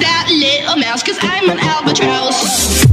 that little mouse, cause I'm an albatross.